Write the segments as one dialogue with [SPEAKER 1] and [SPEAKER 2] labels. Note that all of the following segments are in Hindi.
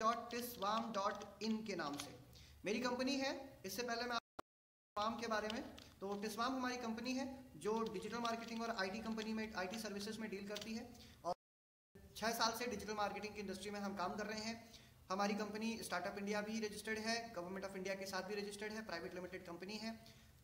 [SPEAKER 1] डॉट डॉट इन के नाम से। मेरी कंपनी है, इससे पहले मैं टिस्वाम के बारे में तो टिस्वाम हमारी कंपनी है, जो डिजिटल मार्केटिंग और आईटी कंपनी में आईटी सर्विसेज़ में डील करती है। और छः साल से डिजिटल मार्केटिंग की इंडस्ट्री में हम काम कर रहे हैं। हमारी कंपनी स्टार्टअप इंडिया भी रजिस्टर्ड है गवर्नमेंट ऑफ़ इंडिया के साथ भी रजिस्टर्ड है प्राइवेट लिमिटेड कंपनी है।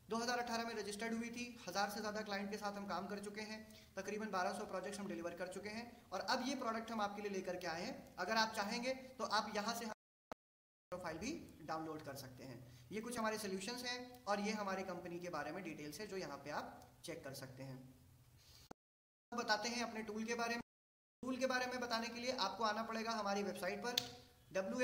[SPEAKER 1] 2018 में रजिस्टर्ड हुई थी। हज़ार से ज़्यादा क्लाइंट के साथ हम काम कर चुके हैं। तकरीबन 1200 प्रोजेक्ट्स हम डिलीवर कर चुके हैं। और अब ये प्रोडक्ट हम आपके लिए लेकर के आए हैं। अगर आप चाहेंगे तो आप यहाँ से प्रोफ़ाइल भी डाउनलोड कर सकते हैं। ये कुछ हमारे सोल्यूशंस हैं और ये हमारी कंपनी के बारे में डिटेल्स है जो यहाँ पे आप चेक कर सकते हैं। बताते हैं अपने टूल के बारे में। टूल के बारे में बताने के लिए आपको आना पड़ेगा हमारी वेबसाइट पर। डब्ल्यू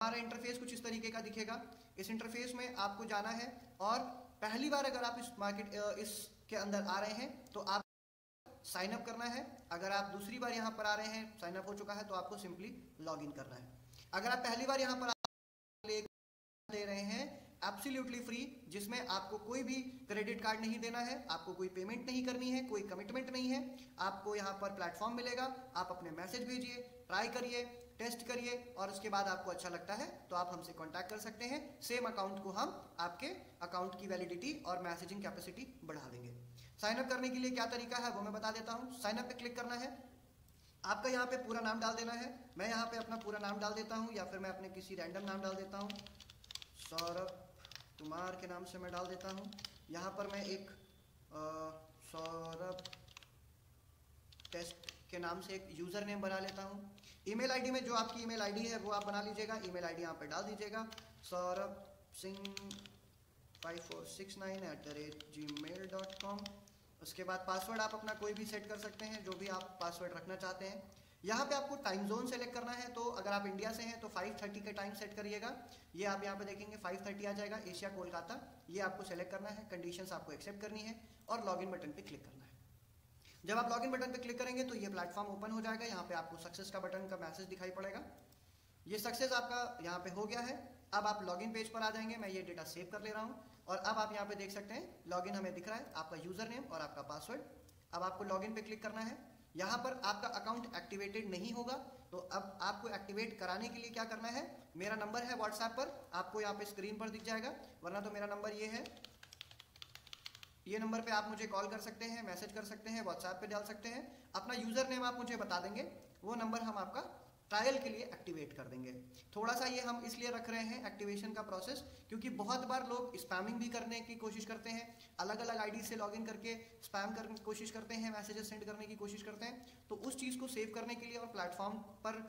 [SPEAKER 1] हमारा इंटरफेस कुछ इस तरीके का दिखेगा। इस इंटरफेस में आपको जाना है और पहली बार अगर आप इस मार्केट इसके अंदर आ रहे हैं तो आप साइन अप करना है। अगर आप दूसरी बार यहाँ पर आ रहे हैं साइन अप हो चुका है तो आपको सिंपली लॉग इन करना है। अगर आप पहली बार यहाँ पर दे रहे हैं एब्सोल्युटली फ्री जिसमें आपको कोई भी क्रेडिट कार्ड नहीं देना है, आपको कोई पेमेंट नहीं करनी है, कोई कमिटमेंट नहीं है, आपको यहाँ पर प्लेटफॉर्म मिलेगा, आप अपने मैसेज भेजिए ट्राई करिए टेस्ट करिए और उसके बाद आपको अच्छा लगता है तो आप हमसे कॉन्टैक्ट कर सकते हैं। सेम अकाउंट को हम आपके अकाउंट की वैलिडिटी और मैसेजिंग कैपेसिटी बढ़ा देंगे। साइन अप करने के लिए क्या तरीका है, वो मैं बता देता हूँ। साइन अप पे क्लिक करना है। आपका यहाँ पे पूरा नाम डाल देना है। मैं यहाँ पे अपना पूरा नाम डाल देता हूँ या फिर मैं अपने किसी रैंडम नाम डाल देता हूँ। सौरभ कुमार के नाम से मैं डाल देता हूँ। यहाँ पर मैं एक सौरभ टेस्ट के नाम से एक यूज़र नेम बना लेता हूँ। ईमेल आईडी में जो आपकी ईमेल आईडी है, वो आप बना लीजिएगा। ईमेल आईडी यहाँ पे डाल दीजिएगा। Saurabh Singh five four six nine eight the rate G mail dot com उसके बाद पासवर्ड आप अपना कोई भी सेट कर सकते हैं, जो भी आप पासवर्ड रखना चाहते हैं। यहाँ पे आपको टाइम जोन सेलेक्ट करना है तो अगर आप इंडिया से हैं तो 5:30 का टाइम सेट करिएगा। ये आप यहाँ पे देखेंगे 5:30 आ जाएगा। एशिया कोलकाता ये आपको सेलेक्ट करना है। कंडीशंस आपको एक्सेप्ट करनी है और लॉगिन बटन पे क्लिक करना है। जब आप लॉगिन बटन पे क्लिक करेंगे तो ये प्लेटफॉर्म ओपन हो जाएगा। यहाँ पे आपको सक्सेस का बटन का मैसेज दिखाई पड़ेगा। ये सक्सेस आपका यहाँ पे हो गया है। अब आप लॉगिन पेज पर आ जाएँगे। मैं ये डेटा सेव कर ले रहा हूँ। और अब आप यहाँ पे देख सकते हैं लॉगिन हमें दिख रहा है आपका यूज़र नेम और आपका पासवर्ड अब आपको लॉगिन पे क्लिक करना है। यहाँ पर आपका अकाउंट एक्टिवेटेड नहीं होगा। तो अब आपको एक्टिवेट कराने के लिए क्या करना है? मेरा नंबर है व्हाट्सएप पर। आपको यहाँ पे स्क्रीन पर दिख जाएगा। वरना तो मेरा नंबर ये है। ये नंबर पे आप मुझे कॉल कर सकते हैं, मैसेज कर सकते हैं व्हाट्सएप पे डाल सकते हैं। अपना यूज़र नेम आप मुझे बता देंगे, वो नंबर हम आपका ट्रायल के लिए एक्टिवेट कर देंगे। थोड़ा सा ये हम इसलिए रख रहे हैं एक्टिवेशन का प्रोसेस क्योंकि बहुत बार लोग स्पैमिंग भी करने की कोशिश करते हैं अलग अलग आईडी से लॉगिन करके स्पैम करने की कोशिश करते हैं मैसेजेस सेंड करने की कोशिश करते हैं तो उस चीज़ को सेव करने के लिए और प्लेटफॉर्म पर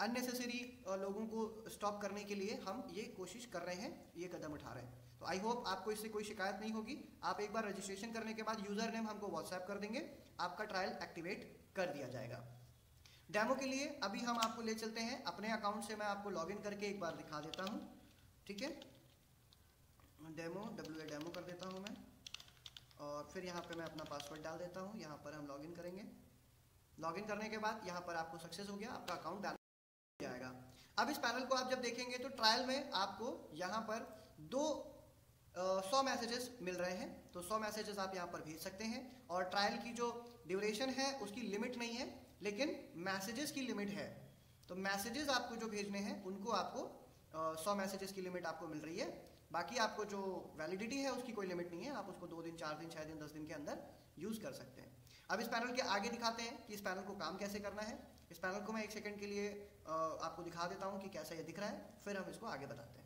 [SPEAKER 1] अननेसेसरी लोगों को स्टॉप करने के लिए हम ये कोशिश कर रहे हैं, ये कदम उठा रहे हैं। तो आई होप आपको इससे कोई शिकायत नहीं होगी। आप एक बार रजिस्ट्रेशन करने के बाद यूज़र नेम हमको व्हाट्सएप कर देंगे। आपका ट्रायल एक्टिवेट कर दिया जाएगा। डेमो के लिए अभी हम आपको ले चलते हैं। अपने अकाउंट से मैं आपको लॉगिन करके एक बार दिखा देता हूँ। ठीक है? डेमो डब्ल्यू डेमो कर देता हूँ मैं। और फिर यहाँ पे मैं अपना पासवर्ड डाल देता हूँ। यहाँ पर हम लॉगिन करेंगे। लॉगिन करने के बाद यहाँ पर आपको सक्सेस हो गया। आपका अकाउंट डाल जाएगा। अब इस पैनल को आप जब देखेंगे तो ट्रायल में आपको यहाँ पर दो सौ मैसेजेस मिल रहे हैं तो सौ मैसेजेस आप यहाँ पर भेज सकते हैं। और ट्रायल की जो ड्यूरेशन है, उसकी लिमिट नहीं है, लेकिन मैसेजेस की लिमिट है। तो मैसेजेस आपको जो भेजने हैं, उनको आपको सौ मैसेजेस की लिमिट आपको मिल रही है। बाकी आपको जो वैलिडिटी है, उसकी कोई लिमिट नहीं है। आप उसको दो दिन, चार दिन छः दिन, दस दिन के अंदर यूज़ कर सकते हैं। अब इस पैनल के आगे दिखाते हैं कि इस पैनल को काम कैसे करना है। इस पैनल को मैं एक सेकंड के लिए आपको दिखा देता हूँ कि कैसा ये दिख रहा है। फिर हम इसको आगे बताते हैं।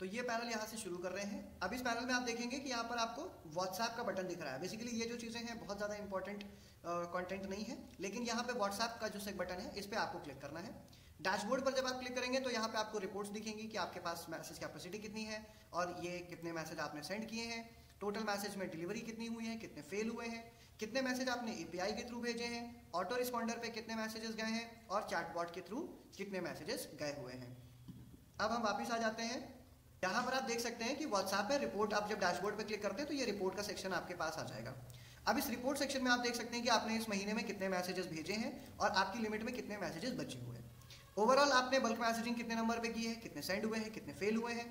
[SPEAKER 1] तो ये पैनल यहाँ से शुरू कर रहे हैं। अब इस पैनल में आप देखेंगे कि यहाँ पर आपको व्हाट्सएप का बटन दिख रहा है। बेसिकली ये जो चीज़ें हैं, बहुत ज़्यादा इंपॉर्टेंट कंटेंट नहीं है। लेकिन यहाँ पे व्हाट्सएप का जो बटन है, इस पर आपको क्लिक करना है। डैशबोर्ड पर जब आप क्लिक करेंगे तो यहाँ पे आपको रिपोर्ट्स दिखेंगी कि आपके पास मैसेज कैपेसिटी कितनी है और ये कितने मैसेज आपने सेंड किए हैं। टोटल मैसेज में डिलीवरी कितनी हुई है, कितने फेल हुए हैं, कितने मैसेज आपने एपीआई के थ्रू भेजे हैं ऑटो रिस्पॉन्डर पे कितने मैसेजेस गए हैं और चैटबॉट के थ्रू कितने मैसेजेस गए हुए हैं। अब हम वापस आ जाते हैं। यहाँ पर आप देख सकते हैं कि व्हाट्सएप में रिपोर्ट आप जब डैशबोर्ड पर क्लिक करते हैं तो ये रिपोर्ट का सेक्शन आपके पास आ जाएगा। अब इस रिपोर्ट सेक्शन में आप देख सकते हैं कि आपने इस महीने में कितने मैसेजेस भेजे हैं और आपकी लिमिट में कितने मैसेजेस बचे हुए हैं। ओवरऑल आपने बल्क मैसेजिंग कितने नंबर पे की है, कितने सेंड हुए हैं, कितने फेल हुए हैं?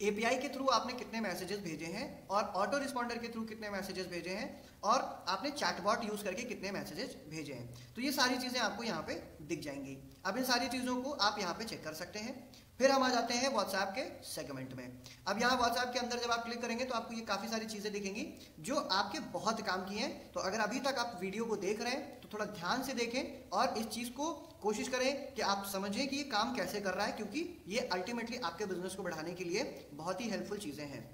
[SPEAKER 1] एपीआई के थ्रू आपने कितने मैसेजेस भेजे हैं और ऑटो रिस्पॉन्डर के थ्रू कितने मैसेजेस भेजे हैं और आपने चैटबॉट यूज़ करके कितने मैसेजेस भेजे हैं। तो ये सारी चीज़ें आपको यहाँ पे दिख जाएँगी। अब इन सारी चीज़ों को आप यहाँ पे चेक कर सकते हैं। फिर हम आ जाते हैं व्हाट्सएप के सेगमेंट में। अब यहाँ व्हाट्सएप के अंदर जब आप क्लिक करेंगे तो आपको ये काफ़ी सारी चीज़ें दिखेंगी, जो आपके बहुत काम की हैं। तो अगर अभी तक आप वीडियो को देख रहे हैं तो थोड़ा ध्यान से देखें और इस चीज़ को कोशिश करें कि आप समझें कि ये काम कैसे कर रहा है, क्योंकि ये अल्टीमेटली आपके बिज़नेस को बढ़ाने के लिए बहुत ही हेल्पफुल चीज़ें हैं।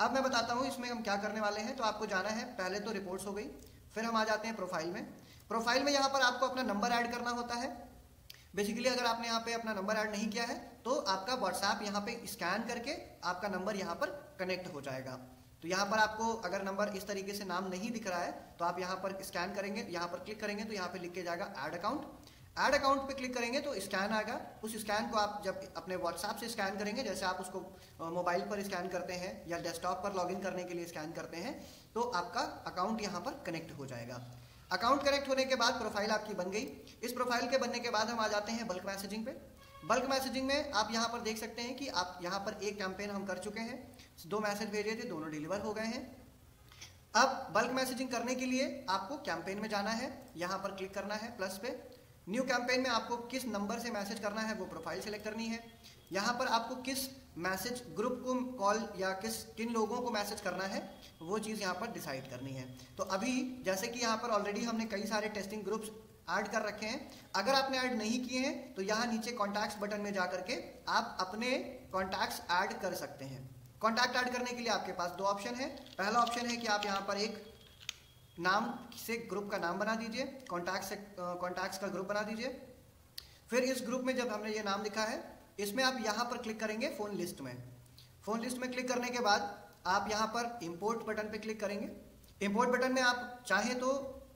[SPEAKER 1] अब मैं बताता हूँ इसमें हम क्या करने वाले हैं। तो आपको जाना है, पहले तो रिपोर्ट्स हो गई, फिर हम आ जाते हैं प्रोफ़ाइल में। प्रोफ़ाइल में यहाँ पर आपको अपना नंबर ऐड करना होता है। बेसिकली अगर आपने यहाँ पे अपना नंबर ऐड नहीं किया है तो आपका व्हाट्सएप यहाँ पे स्कैन करके आपका नंबर यहाँ पर कनेक्ट हो जाएगा। तो यहाँ पर आपको अगर नंबर इस तरीके से नाम नहीं दिख रहा है तो आप यहाँ पर स्कैन करेंगे, यहाँ पर क्लिक करेंगे तो यहाँ पे लिख के जाएगा एड अकाउंट एड अकाउंट पे क्लिक करेंगे तो स्कैन आएगा। उस स्कैन को आप जब अपने व्हाट्सएप से स्कैन करेंगे, जैसे आप उसको मोबाइल पर स्कैन करते हैं या डेस्कटॉप पर लॉगिन करने के लिए स्कैन करते हैं तो आपका अकाउंट यहाँ पर कनेक्ट हो जाएगा। अकाउंट कनेक्ट होने के बाद प्रोफ़ाइल आपकी बन गई। इस प्रोफ़ाइल के बनने के बाद हम आ जाते हैं बल्क मैसेजिंग पे। बल्क मैसेजिंग में आप यहाँ पर देख सकते हैं कि आप यहाँ पर एक कैंपेन हम कर चुके हैं। दो मैसेज भेजे थे, दोनों डिलीवर हो गए हैं। अब बल्क मैसेजिंग करने के लिए आपको कैंपेन में जाना है। यहाँ पर क्लिक करना है प्लस पे। न्यू कैंपेन में आपको किस नंबर से मैसेज करना है वो प्रोफ़ाइल सेलेक्ट करनी है। यहाँ पर आपको किस मैसेज ग्रुप को कॉल या किस, किन लोगों को मैसेज करना है, वो चीज़ यहाँ पर डिसाइड करनी है। तो अभी जैसे कि यहाँ पर ऑलरेडी हमने कई सारे टेस्टिंग ग्रुप्स ऐड कर रखे हैं। अगर आपने ऐड नहीं किए हैं तो यहाँ नीचे कॉन्टैक्ट्स बटन में जा करके आप अपने कॉन्टैक्ट्स ऐड कर सकते हैं। कॉन्टैक्ट ऐड करने के लिए आपके पास दो ऑप्शन है। पहला ऑप्शन है कि आप यहाँ पर एक नाम से ग्रुप का नाम बना दीजिए। कॉन्टैक्ट से कॉन्टैक्ट्स का ग्रुप बना दीजिए। फिर इस ग्रुप में जब हमने ये नाम लिखा है इसमें आप यहाँ पर क्लिक करेंगे फ़ोन लिस्ट में। फ़ोन लिस्ट में क्लिक करने के बाद आप यहाँ पर इंपोर्ट बटन पे क्लिक करेंगे। इंपोर्ट बटन में आप चाहें तो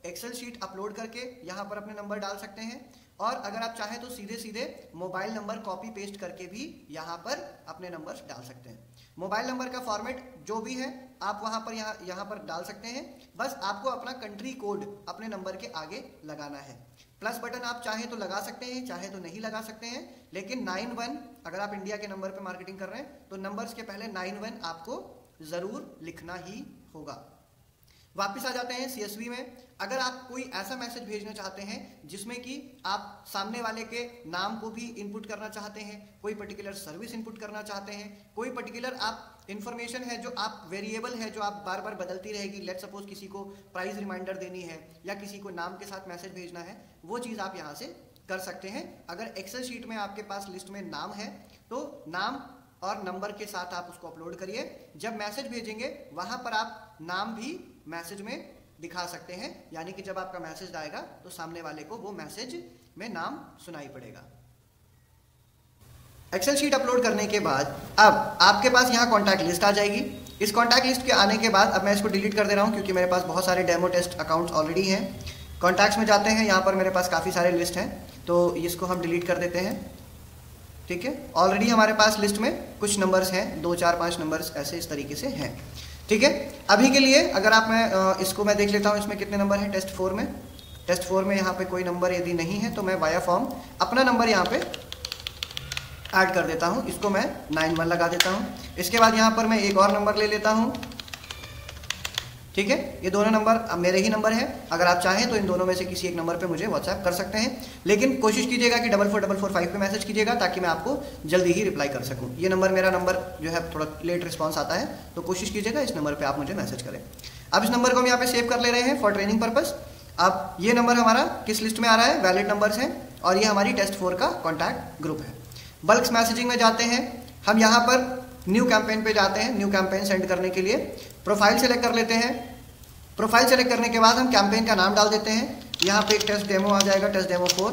[SPEAKER 1] एक्सेल शीट अपलोड करके यहाँ पर अपने नंबर डाल सकते हैं और अगर आप चाहें तो सीधे सीधे मोबाइल नंबर कॉपी पेस्ट करके भी यहाँ पर अपने नंबर डाल सकते हैं। मोबाइल नंबर का फॉर्मेट जो भी है, आप वहाँ पर यहाँ यहाँ पर डाल सकते हैं। बस आपको अपना कंट्री कोड अपने नंबर के आगे लगाना है। प्लस बटन आप चाहे तो लगा सकते हैं, चाहे तो नहीं लगा सकते हैं, लेकिन नाइन वन, अगर आप इंडिया के नंबर पे मार्केटिंग कर रहे हैं तो नंबर्स के पहले नाइन वन आपको ज़रूर लिखना ही होगा। वापिस आ जाते हैं सीएसवी में। अगर आप कोई ऐसा मैसेज भेजना चाहते हैं जिसमें कि आप सामने वाले के नाम को भी इनपुट करना चाहते हैं, कोई पर्टिकुलर सर्विस इनपुट करना चाहते हैं, कोई पर्टिकुलर आप इन्फॉर्मेशन है जो आप वेरिएबल है जो आप बार बार बदलती रहेगी लेट सपोज़ किसी को प्राइस रिमाइंडर देनी है या किसी को नाम के साथ मैसेज भेजना है, वो चीज़ आप यहाँ से कर सकते हैं। अगर एक्सेल शीट में आपके पास लिस्ट में नाम है तो नाम और नंबर के साथ आप उसको अपलोड करिए। जब मैसेज भेजेंगे, वहाँ पर आप नाम भी मैसेज में दिखा सकते हैं। यानी कि जब आपका मैसेज आएगा तो सामने वाले को वो मैसेज में नाम सुनाई पड़ेगा। एक्सेल शीट अपलोड करने के बाद, अब आपके पास यहाँ कॉन्टैक्ट लिस्ट आ जाएगी। इस कॉन्टैक्ट लिस्ट के आने के बाद, अब मैं इसको डिलीट कर दे रहा हूँ, क्योंकि मेरे पास बहुत सारे डेमो टेस्ट अकाउंट्स ऑलरेडी हैं। कॉन्टैक्ट्स में जाते हैं, यहाँ पर मेरे पास काफ़ी सारे लिस्ट हैं। तो इसको हम डिलीट कर देते हैं। ठीक है? ऑलरेडी हमारे पास लिस्ट में कुछ नंबर्स हैं, दो, चार, पाँच नंबर्स ऐसे इस तरीके से हैं। ठीक है? अभी के लिए अगर आप मैं इसको मैं देख लेता हूँ, इसमें कितने नंबर हैं? टेस्ट फोर में। टेस्ट फोर में यहाँ पे कोई नंबर यदि नहीं है तो मैं वाया फॉर्म अपना नंबर यहाँ पे ऐड कर देता हूँ। इसको मैं नाइन वन लगा देता हूँ। इसके बाद यहाँ पर मैं एक और नंबर ले लेता हूँ। ठीक है? ये दोनों नंबर मेरे ही नंबर है। अगर आप चाहें तो इन दोनों में से किसी एक नंबर पे मुझे व्हाट्सएप कर सकते हैं। लेकिन कोशिश कीजिएगा कि double four double four five पर मैसेज कीजिएगा ताकि मैं आपको जल्दी ही रिप्लाई कर सकूँ। ये नंबर मेरा नंबर जो है, थोड़ा लेट रिस्पॉन्स आता है तो कोशिश कीजिएगा इस नंबर पर आप मुझे मैसेज करें। अब इस नंबर को हम यहाँ पे सेव कर ले रहे हैं फॉर ट्रेनिंग पर्पज अब ये नंबर हमारा किस लिस्ट में आ रहा है? वैलिड नंबर है और ये हमारी टेस्ट फोर का कॉन्टैक्ट ग्रुप है। बल्क मैसेजिंग में जाते हैं। हम यहाँ पर न्यू कैंपेन पे जाते हैं न्यू कैंपेन सेंड करने के लिए। प्रोफ़ाइल सेलेक्ट कर लेते हैं। प्रोफ़ाइल सेलेक्ट करने के बाद हम कैंपेन का नाम डाल देते हैं। यहाँ पे एक टेस्ट डेमो आ जाएगा टेस्ट डेमो फोर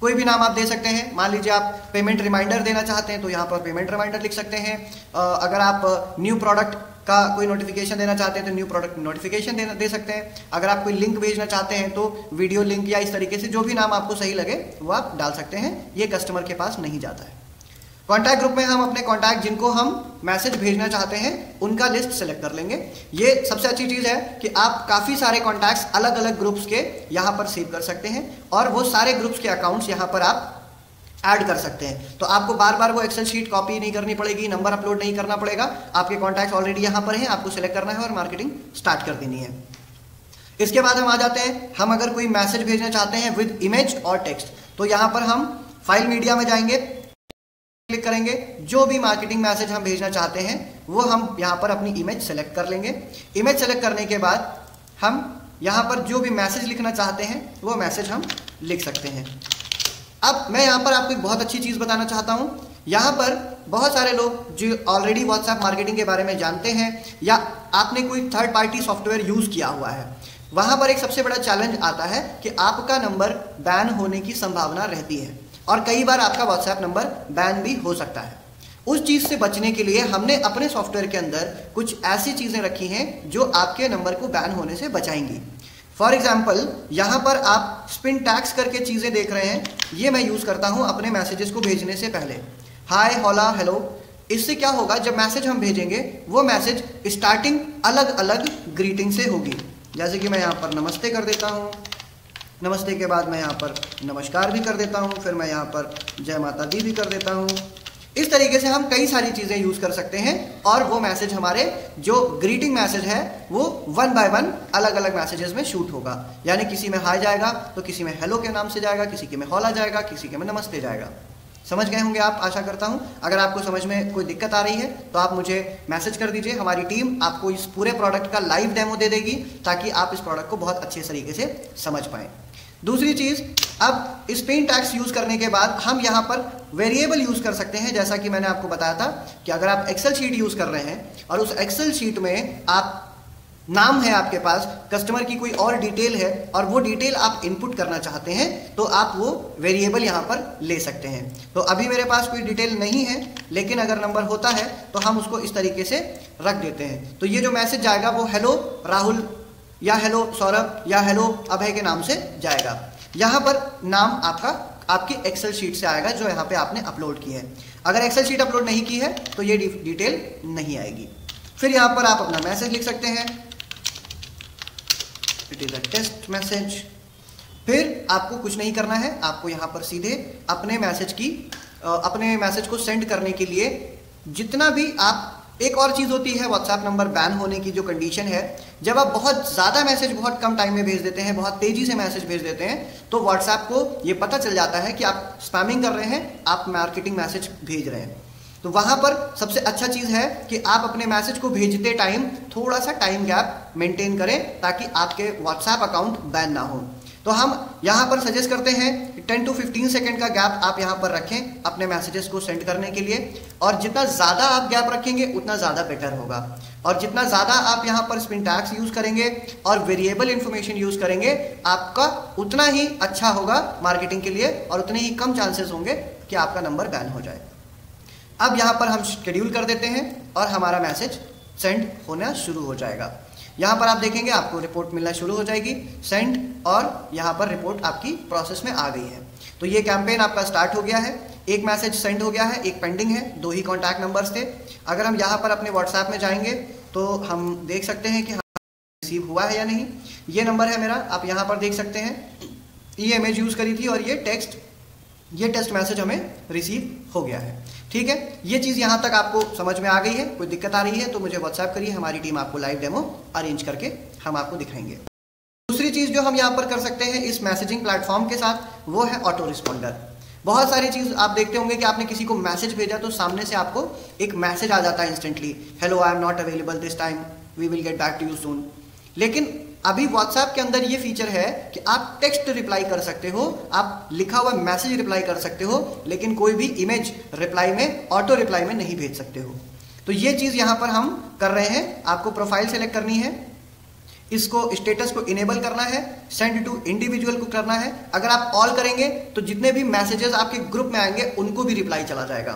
[SPEAKER 1] कोई भी नाम आप दे सकते हैं। मान लीजिए आप पेमेंट रिमाइंडर देना चाहते हैं तो यहाँ पर पेमेंट रिमाइंडर लिख सकते हैं। अगर आप न्यू प्रोडक्ट का कोई नोटिफिकेशन देना चाहते हैं तो न्यू प्रोडक्ट नोटिफिकेशन देना, दे सकते हैं। अगर आप कोई लिंक भेजना चाहते हैं तो वीडियो लिंक या इस तरीके से जो भी नाम आपको सही लगे, वो आप डाल सकते हैं। ये कस्टमर के पास नहीं जाता है। कॉन्टैक्ट ग्रुप में हम अपने कॉन्टैक्ट जिनको हम मैसेज भेजना चाहते हैं, उनका लिस्ट सेलेक्ट कर लेंगे। ये सबसे अच्छी चीज़ है कि आप काफ़ी सारे कॉन्टैक्ट्स अलग अलग ग्रुप्स के यहाँ पर सेव कर सकते हैं और वो सारे ग्रुप्स के अकाउंट्स यहाँ पर आप ऐड कर सकते हैं। तो आपको बार बार वो एक्सेल शीट कॉपी नहीं करनी पड़ेगी नंबर अपलोड नहीं करना पड़ेगा। आपके कॉन्टैक्ट ऑलरेडी यहाँ पर हैं, आपको सेलेक्ट करना है और मार्केटिंग स्टार्ट कर देनी है। इसके बाद हम आ जाते हैं, हम अगर कोई मैसेज भेजना चाहते हैं विद इमेज और टेक्स्ट तो यहाँ पर हम फ़ाइल मीडिया में जाएँगे। क्लिक करेंगे, जो भी मार्केटिंग मैसेज हम भेजना चाहते हैं, वो हम यहाँ पर अपनी इमेज सेलेक्ट कर लेंगे। इमेज सेलेक्ट करने के बाद हम यहाँ पर जो भी मैसेज लिखना चाहते हैं, वो मैसेज हम लिख सकते हैं। अब मैं यहाँ पर आपको एक बहुत अच्छी चीज़ बताना चाहता हूँ। यहाँ पर बहुत सारे लोग जो ऑलरेडी व्हाट्सएप मार्केटिंग के बारे में जानते हैं, या आपने कोई थर्ड पार्टी सॉफ्टवेयर यूज़ किया हुआ है, वहाँ पर एक सबसे बड़ा चैलेंज आता है कि आपका नंबर बैन होने की संभावना रहती है। और कई बार आपका व्हाट्सएप नंबर बैन भी हो सकता है। उस चीज़ से बचने के लिए हमने अपने सॉफ्टवेयर के अंदर कुछ ऐसी चीज़ें रखी हैं जो आपके नंबर को बैन होने से बचाएँगी। फॉर एग्ज़ाम्पल यहाँ पर आप स्पिन टैक्स करके चीज़ें देख रहे हैं। ये मैं यूज़ करता हूँ अपने मैसेजेस को भेजने से पहले। हाय होला हेलो इससे क्या होगा, जब मैसेज हम भेजेंगे, वो मैसेज स्टार्टिंग अलग अलग ग्रीटिंग से होगी। जैसे कि मैं यहाँ पर नमस्ते कर देता हूँ। नमस्ते के बाद मैं यहाँ पर नमस्कार भी कर देता हूँ, फिर मैं यहाँ पर जय माता दी भी कर देता हूँ। इस तरीके से हम कई सारी चीज़ें यूज़ कर सकते हैं और वो मैसेज हमारे जो ग्रीटिंग मैसेज है, वो वन बाय वन अलग अलग मैसेजेस में शूट होगा। यानी किसी में हाई जाएगा तो किसी में हेलो के नाम से जाएगा, किसी के में हौला जाएगा, किसी के में नमस्ते जाएगा। समझ गए होंगे आप? आशा करता हूँ। अगर आपको समझ में कोई दिक्कत आ रही है तो आप मुझे मैसेज कर दीजिए। हमारी टीम आपको इस पूरे प्रोडक्ट का लाइव डेमो दे देगी, ताकि आप इस प्रोडक्ट को बहुत अच्छे तरीके से समझ पाए। दूसरी चीज़, अब स्पेन टैक्स यूज़ करने के बाद हम यहाँ पर वेरिएबल यूज़ कर सकते हैं, जैसा कि मैंने आपको बताया था कि अगर आप एक्सेल शीट यूज़ कर रहे हैं और उस एक्सेल शीट में आप नाम है आपके पास कस्टमर की कोई और डिटेल है और वो डिटेल आप इनपुट करना चाहते हैं तो आप वो वेरिएबल यहाँ पर ले सकते हैं। तो अभी मेरे पास कोई डिटेल नहीं है, लेकिन अगर नंबर होता है तो हम उसको इस तरीके से रख देते हैं। तो ये जो मैसेज जाएगा वो हेलो राहुल या हेलो सौरभ, या हेलो अभय के नाम से जाएगा। यहाँ पर नाम आपका, आपकी एक्सेल शीट से आएगा, जो यहाँ पे आपने अपलोड की है। अगर एक्सेल शीट अपलोड नहीं की है तो ये डिटेल नहीं आएगी। फिर यहाँ पर आप अपना मैसेज लिख सकते हैं। It is a test message फिर आपको कुछ नहीं करना है, आपको यहाँ पर सीधे अपने मैसेज की अपने मैसेज को सेंड करने के लिए जितना भी आप एक और चीज़ होती है व्हाट्सएप नंबर बैन होने की जो कंडीशन है, जब आप बहुत ज़्यादा मैसेज बहुत कम टाइम में भेज देते हैं, बहुत तेज़ी से मैसेज भेज देते हैं तो व्हाट्सएप को ये पता चल जाता है कि आप स्पैमिंग कर रहे हैं, आप मार्केटिंग मैसेज भेज रहे हैं। तो वहाँ पर सबसे अच्छा चीज़ है कि आप अपने मैसेज को भेजते टाइम थोड़ा सा टाइम गैप मेंटेन करें, ताकि आपके व्हाट्सएप अकाउंट बैन ना हो। तो हम यहाँ पर सजेस्ट करते हैं टेन टू फिफ्टीन सेकेंड का गैप आप यहाँ पर रखें अपने मैसेजेस को सेंड करने के लिए। और जितना ज़्यादा आप गैप रखेंगे, उतना ज़्यादा बेटर होगा। और जितना ज़्यादा आप यहाँ पर स्पिन टैक्स यूज़ करेंगे और वेरिएबल इन्फॉर्मेशन यूज़ करेंगे, आपका उतना ही अच्छा होगा मार्केटिंग के लिए और उतने ही कम चांसेस होंगे कि आपका नंबर बैन हो जाए। अब यहाँ पर हम शेड्यूल कर देते हैं और हमारा मैसेज सेंड होना शुरू हो जाएगा। यहाँ पर आप देखेंगे आपको रिपोर्ट मिलना शुरू हो जाएगी सेंड और यहाँ पर रिपोर्ट आपकी प्रोसेस में आ गई है। तो ये कैंपेन आपका स्टार्ट हो गया है। एक मैसेज सेंड हो गया है, एक पेंडिंग है, दो ही कॉन्टैक्ट नंबर्स थे। अगर हम यहाँ पर अपने व्हाट्सएप में जाएँगे तो हम देख सकते हैं कि रिसीव हुआ है या नहीं। ये नंबर है मेरा, आप यहाँ पर देख सकते हैं। ये इमेज यूज़ करी थी और ये टेक्स्ट ये टेस्ट मैसेज हमें रिसीव हो गया है। ठीक है? ये चीज़ यहाँ तक आपको समझ में आ गई है, कोई दिक्कत आ रही है तो मुझे व्हाट्सएप करिए, हमारी टीम आपको लाइव डेमो अरेंज करके हम आपको दिखाएँगे। दूसरी चीज़ जो हम यहाँ पर कर सकते हैं इस मैसेजिंग प्लेटफॉर्म के साथ, वो है ऑटो रिस्पॉन्डर बहुत सारी चीज़ आप देखते होंगे कि आपने किसी को मैसेज भेजा तो सामने से आपको एक मैसेज आ जाता है instantly hello I am not available this time we will get back to you soon लेकिन अभी व्हाट्सएप के अंदर ये फीचर है कि आप टेक्स्ट रिप्लाई कर सकते हो, आप लिखा हुआ मैसेज रिप्लाई कर सकते हो, लेकिन कोई भी इमेज रिप्लाई में ऑटो रिप्लाई में नहीं भेज सकते हो। तो ये चीज़ यहाँ पर हम कर रहे हैं। आपको प्रोफ़ाइल सेलेक्ट करनी है। इसको स्टेटस को इनेबल करना है। सेंड टू इंडिविजुअल को करना है। अगर आप ऑल करेंगे तो जितने भी मैसेजेस आपके ग्रुप में आएँगे, उनको भी रिप्लाई चला जाएगा।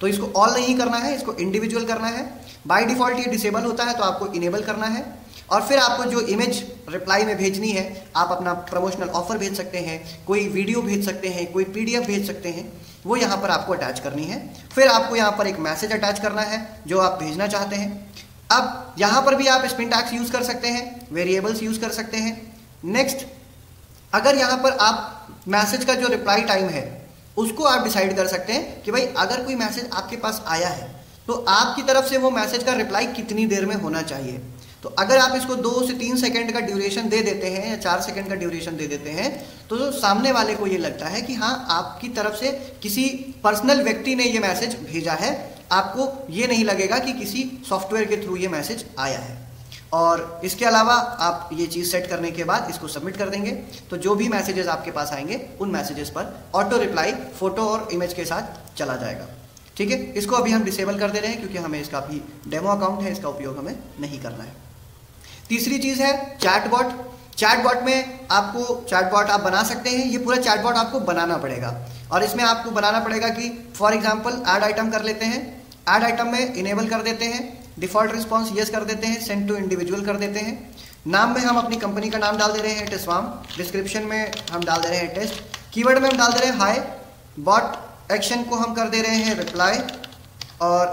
[SPEAKER 1] तो इसको ऑल नहीं करना है, इसको इंडिविजुअल करना है। बाय डिफ़ॉल्ट ये डिसेबल होता है तो आपको इनेबल करना है। और फिर आपको जो इमेज रिप्लाई में भेजनी है, आप अपना प्रमोशनल ऑफ़र भेज सकते हैं, कोई वीडियो भेज सकते हैं, कोई पीडीएफ भेज सकते हैं, वो यहाँ पर आपको अटैच करनी है। फिर आपको यहाँ पर एक मैसेज अटैच करना है, जो आप भेजना चाहते हैं। अब यहाँ पर भी आप स्पिन टैक्स यूज़ कर सकते हैं वेरिएबल्स यूज़ कर सकते हैं। नेक्स्ट अगर यहाँ पर आप मैसेज का जो रिप्लाई टाइम है, उसको आप डिसाइड कर सकते हैं कि भाई, अगर कोई मैसेज आपके पास आया है तो आपकी तरफ़ से वो मैसेज का रिप्लाई कितनी देर में होना चाहिए? तो अगर आप इसको दो से तीन सेकंड का ड्यूरेशन दे देते हैं या चार सेकंड का ड्यूरेशन दे देते हैं तो सामने वाले को ये लगता है कि हाँ आपकी तरफ़ से किसी पर्सनल व्यक्ति ने ये मैसेज भेजा है, आपको ये नहीं लगेगा कि किसी सॉफ्टवेयर के थ्रू ये मैसेज आया है। और इसके अलावा आप ये चीज़ सेट करने के बाद इसको सबमिट कर देंगे तो जो भी मैसेजेस आपके पास आएँगे, उन मैसेजेस पर ऑटो रिप्लाई, फ़ोटो और इमेज के साथ चला जाएगा। ठीक है? इसको अभी हम डिसेबल कर दे रहे हैं क्योंकि हमें इसका अभी डेमो अकाउंट है, इसका उपयोग हमें नहीं करना है। तीसरी चीज़ है चैटबॉट। चैटबॉट में आपको चैटबॉट आप बना सकते हैं, ये पूरा चैटबॉट आपको बनाना पड़ेगा। और इसमें आपको बनाना पड़ेगा कि फॉर एग्ज़ाम्पल एड आइटम कर लेते हैं। एड आइटम में इनेबल कर देते हैं डिफ़ॉल्ट रिस्पॉन्स येस कर देते हैं सेंड टू इंडिविजुअल कर देते हैं। नाम में हम अपनी कंपनी का नाम डाल दे रहे हैं टेस्वाम डिस्क्रिप्शन में हम डाल दे रहे हैं टेस्ट कीवर्ड में हम डाल दे रहे हैं हाई बॉट एक्शन को हम कर दे रहे हैं रिप्लाई और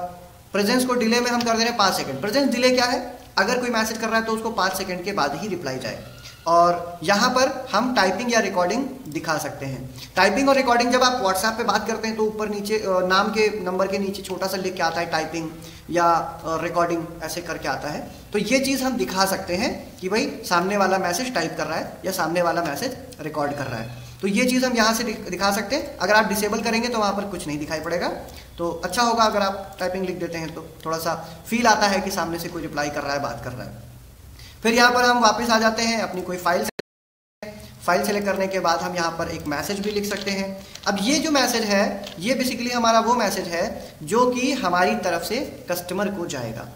[SPEAKER 1] प्रेजेंस को डिले में हम कर दे रहे हैं पाँच सेकंड प्रेजेंस डिले क्या है? अगर कोई मैसेज कर रहा है तो उसको पाँच सेकेंड के बाद ही रिप्लाई जाए। और यहाँ पर हम टाइपिंग या रिकॉर्डिंग दिखा सकते हैं। टाइपिंग और रिकॉर्डिंग जब आप व्हाट्सएप पे बात करते हैं तो ऊपर नीचे नाम के नंबर के नीचे छोटा सा लिख के आता है टाइपिंग या रिकॉर्डिंग ऐसे करके आता है। तो ये चीज़ हम दिखा सकते हैं कि भाई सामने वाला मैसेज टाइप कर रहा है या सामने वाला मैसेज रिकॉर्ड कर रहा है। तो ये चीज़ हम यहाँ से दिखा सकते हैं। अगर आप डिसेबल करेंगे तो वहाँ पर कुछ नहीं दिखाई पड़ेगा। तो अच्छा होगा अगर आप टाइपिंग लिख देते हैं तो थोड़ा सा फील आता है कि सामने से कोई रिप्लाई कर रहा है, बात कर रहा है। फिर यहाँ पर हम वापस आ जाते हैं, अपनी कोई फ़ाइल फ़ाइल सेलेक्ट करने के बाद हम यहाँ पर एक मैसेज भी लिख सकते हैं। अब ये जो मैसेज है, ये बेसिकली हमारा वो मैसेज है जो कि हमारी तरफ़ से कस्टमर को जाएगा।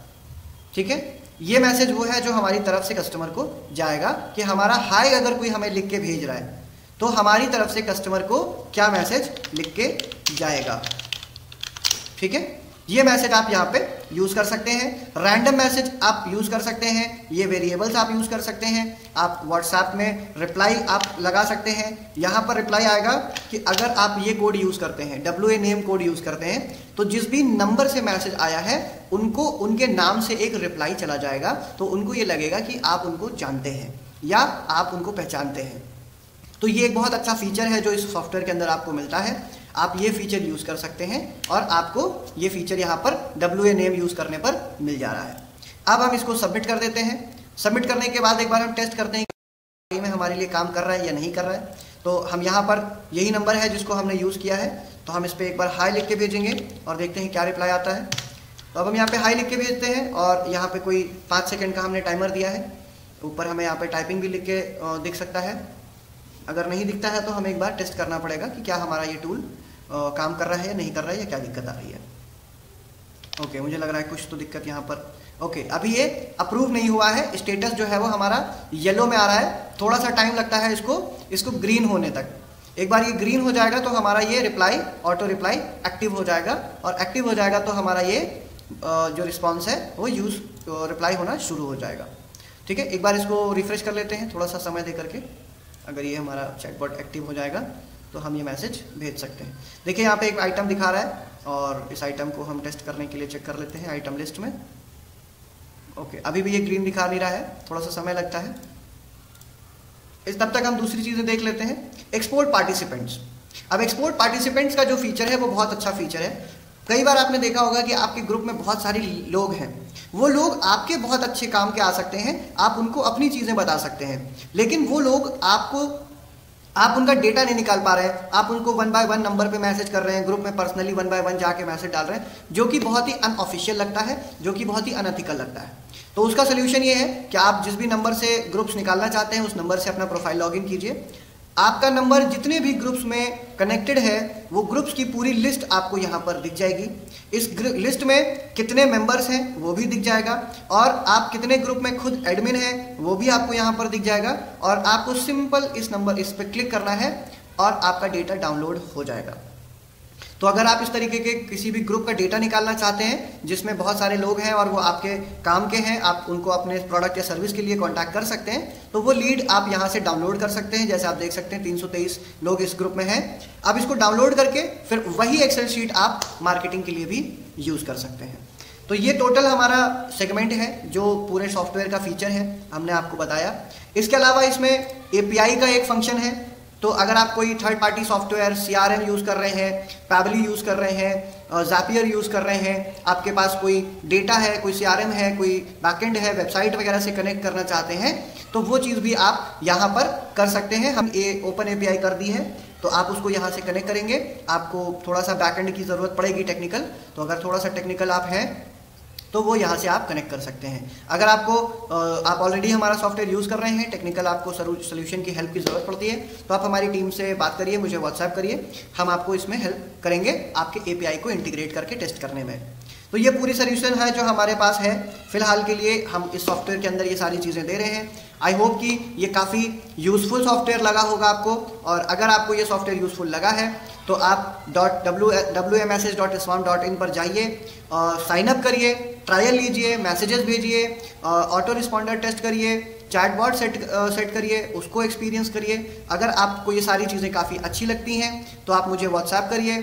[SPEAKER 1] ठीक है? ये मैसेज वो है जो हमारी तरफ़ से कस्टमर को जाएगा कि हमारा हाई अगर कोई हमें लिख के भेज रहा है तो हमारी तरफ़ से कस्टमर को क्या मैसेज लिख के जाएगा? ठीक है? ये मैसेज आप यहाँ पे यूज़ कर सकते हैं। रैंडम मैसेज आप यूज़ कर सकते हैं। ये वेरिएबल्स आप यूज़ कर सकते हैं। आप व्हाट्सएप में रिप्लाई आप लगा सकते हैं। यहाँ पर रिप्लाई आएगा कि अगर आप ये कोड यूज़ करते हैं W A name code use करते हैं तो जिस भी नंबर से मैसेज आया है, उनको, उनके नाम से एक रिप्लाई चला जाएगा। तो उनको ये लगेगा कि आप उनको जानते हैं या आप उनको पहचानते हैं। तो ये एक बहुत अच्छा फीचर है जो इस सॉफ्टवेयर के अंदर आपको मिलता है। आप ये फीचर यूज़ कर सकते हैं और आपको ये फीचर यहाँ पर डब्ल्यू ए नेम यूज़ करने पर मिल जा रहा है। अब हम इसको सबमिट कर देते हैं। सबमिट करने के बाद एक बार हम टेस्ट करते हैं कि में हमारे लिए काम कर रहा है या नहीं कर रहा है। तो हम यहाँ पर यही नंबर है जिसको हमने यूज़ किया है। तो हम इस पर एक बार हाई लिख के भेजेंगे और देखते हैं क्या रिप्लाई आता है। तो अब हम यहाँ पे हाई लिख के भेजते हैं और यहाँ पे कोई पाँच सेकंड का हमने टाइमर दिया है। ऊपर हमें यहाँ पे टाइपिंग भी लिख के दिख सकता है। अगर नहीं दिखता है तो हमें एक बार टेस्ट करना पड़ेगा कि क्या हमारा ये टूल काम कर रहा है या नहीं कर रहा है या क्या दिक्कत आ रही है। ओके मुझे लग रहा है कुछ तो दिक्कत यहाँ पर। ओके अभी ये अप्रूव नहीं हुआ है। स्टेटस जो है वो हमारा येलो में आ रहा है। थोड़ा सा टाइम लगता है इसको। इसको ग्रीन होने तक। एक बार ये ग्रीन हो जाएगा तो हमारा ये रिप्लाई ऑटो रिप्लाई एक्टिव हो जाएगा। और एक्टिव हो जाएगा तो हमारा ये जो रिस्पॉन्स है, वो यूज़ रिप्लाई होना शुरू हो जाएगा। ठीक है, एक बार इसको रिफ्रेश कर लेते हैं। थोड़ा सा समय दे करके। अगर ये हमारा चैटबॉट एक्टिव हो जाएगा तो हम ये मैसेज भेज सकते हैं। देखिए, यहाँ पे एक आइटम दिखा रहा है, और इस आइटम को हम टेस्ट करने के लिए चेक कर लेते हैं आइटम लिस्ट में। ओके अभी भी ये ग्रीन दिखा नहीं रहा है, थोड़ा सा समय लगता है। इस तब तक हम दूसरी चीज़ें देख लेते हैं। एक्सपोर्ट पार्टिसिपेंट्स अब एक्सपोर्ट पार्टिसिपेंट्स का जो फीचर है, वो बहुत अच्छा फीचर है। कई बार आपने देखा होगा कि आपके ग्रुप में बहुत सारे लोग हैं। वो लोग आपके बहुत अच्छे काम के आ सकते हैं, आप उनको अपनी चीज़ें बता सकते हैं। लेकिन वो लोग आपको, आप उनका डेटा नहीं निकाल पा रहे हैं। आप उनको वन बाय वन नंबर पे मैसेज कर रहे हैं ग्रुप में पर्सनली वन बाय वन जाके मैसेज डाल रहे हैं, जो कि बहुत ही अनऑफिशियल लगता है, जो कि बहुत ही अनथिकल लगता है। तो उसका सोल्यूशन ये है कि आप जिस भी नंबर से ग्रुप्स निकालना चाहते हैं, उस नंबर से अपना प्रोफ़ाइल लॉगिन कीजिए। आपका नंबर जितने भी ग्रुप्स में कनेक्टेड है, वो ग्रुप्स की पूरी लिस्ट आपको यहाँ पर दिख जाएगी। इस लिस्ट में कितने मेंबर्स हैं, वो भी दिख जाएगा। और आप कितने ग्रुप में खुद एडमिन हैं, वो भी आपको यहाँ पर दिख जाएगा। और आपको सिंपल इस नंबर इस पर क्लिक करना है और आपका डेटा डाउनलोड हो जाएगा। तो अगर आप इस तरीके के किसी भी ग्रुप का डेटा निकालना चाहते हैं, जिसमें बहुत सारे लोग हैं और वो आपके काम के हैं, आप उनको अपने प्रोडक्ट या सर्विस के लिए कॉन्टैक्ट कर सकते हैं तो वो लीड आप यहाँ से डाउनलोड कर सकते हैं। जैसे आप देख सकते हैं, तीन सौ तेईस लोग इस ग्रुप में हैं। आप इसको डाउनलोड करके फिर वही एक्सेल शीट आप मार्केटिंग के लिए भी यूज़ कर सकते हैं। तो ये टोटल हमारा सेगमेंट है, जो पूरे सॉफ्टवेयर का फीचर है, हमने आपको बताया। इसके अलावा इसमें एपीआई का एक फ़ंक्शन है तो अगर आप कोई third party software C R M use कर रहे हैं पैबली यूज़ कर रहे हैं जैपियर यूज़ कर रहे हैं, आपके पास कोई डेटा है, कोई सी आर एम है, कोई बैकेंड है वेबसाइट वगैरह से कनेक्ट करना चाहते हैं तो वो चीज़ भी आप यहाँ पर कर सकते हैं। हम ये ओपन एपीआई कर दी है तो आप उसको यहाँ से कनेक्ट करेंगे। आपको थोड़ा सा बैकेंड की ज़रूरत पड़ेगी टेक्निकल तो अगर थोड़ा सा टेक्निकल आप हैं तो वो यहाँ से आप कनेक्ट कर सकते हैं। अगर आपको आप ऑलरेडी हमारा सॉफ्टवेयर यूज़ कर रहे हैं टेक्निकल आपको सोल्यूशन की हेल्प की ज़रूरत पड़ती है तो आप हमारी टीम से बात करिए, मुझे व्हाट्सएप करिए। हम आपको इसमें हेल्प करेंगे आपके एपीआई को इंटीग्रेट करके टेस्ट करने में। तो ये पूरी सोल्यूशन है जो हमारे पास है। फ़िलहाल के लिए हम इस सॉफ्टवेयर के अंदर ये सारी चीज़ें दे रहे हैं। आई होप कि ये काफ़ी यूज़फुल सॉफ्टवेयर लगा होगा आपको, और अगर आपको ये सॉफ्टवेयर यूज़फुल लगा है तो आप dot W W M S S dot swam dot in पर जाइए साइन अप करिए ट्रायल लीजिए मैसेजेस भेजिए ऑटो रिस्पॉन्डर टेस्ट करिए चैट बॉट सेट सेट करिए, उसको एक्सपीरियंस करिए। अगर आपको ये सारी चीज़ें काफ़ी अच्छी लगती हैं तो आप मुझे व्हाट्सएप करिए,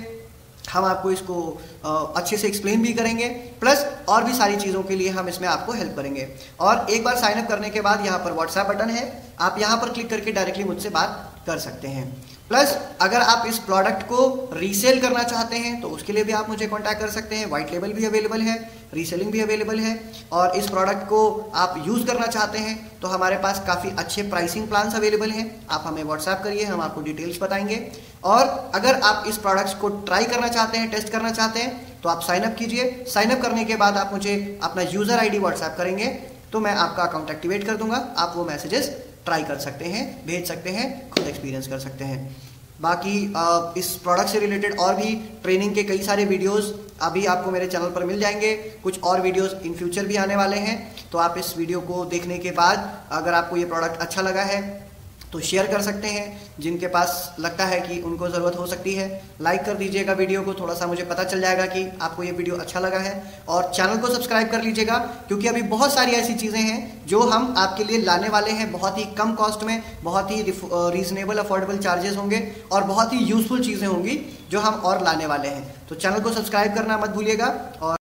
[SPEAKER 1] हम आपको इसको अच्छे से एक्सप्लेन भी करेंगे प्लस और भी सारी चीज़ों के लिए हम इसमें आपको हेल्प करेंगे। और एक बार साइन अप करने के बाद यहाँ पर व्हाट्सएप बटन है, आप यहाँ पर क्लिक करके डायरेक्टली मुझसे बात कर सकते हैं। प्लस अगर आप इस प्रोडक्ट को रीसेल करना चाहते हैं तो उसके लिए भी आप मुझे कांटेक्ट कर सकते हैं। वाइट लेबल भी अवेलेबल है रीसेलिंग भी अवेलेबल है। और इस प्रोडक्ट को आप यूज़ करना चाहते हैं तो हमारे पास काफ़ी अच्छे प्राइसिंग प्लान्स अवेलेबल हैं। आप हमें व्हाट्सएप करिए, हम आपको डिटेल्स बताएँगे। और अगर आप इस प्रोडक्ट्स को ट्राई करना चाहते हैं टेस्ट करना चाहते हैं तो आप साइनअप कीजिए। साइनअप करने के बाद आप मुझे अपना यूज़र आई व्हाट्सएप करेंगे तो मैं आपका अकाउंट एक्टिवेट कर दूँगा। आप वो मैसेजेस ट्राई कर सकते हैं भेज सकते हैं, खुद एक्सपीरियंस कर सकते हैं। बाकी इस प्रोडक्ट से रिलेटेड और भी ट्रेनिंग के कई सारे वीडियोस अभी आपको मेरे चैनल पर मिल जाएँगे। कुछ और वीडियोस इन फ्यूचर भी आने वाले हैं। तो आप इस वीडियो को देखने के बाद अगर आपको ये प्रोडक्ट अच्छा लगा है तो शेयर कर सकते हैं, जिनके पास लगता है कि उनको ज़रूरत हो सकती है। लाइक कर दीजिएगा वीडियो को, थोड़ा सा मुझे पता चल जाएगा कि आपको ये वीडियो अच्छा लगा है। और चैनल को सब्सक्राइब कर लीजिएगा, क्योंकि अभी बहुत सारी ऐसी चीज़ें हैं, जो हम आपके लिए लाने वाले हैं बहुत ही कम कॉस्ट में, बहुत ही रीजनेबल अफोर्डेबल चार्जेस होंगे, और बहुत ही यूज़फुल चीज़ें होंगी, जो हम और लाने वाले हैं। तो चैनल को सब्सक्राइब करना मत भूलिएगा, और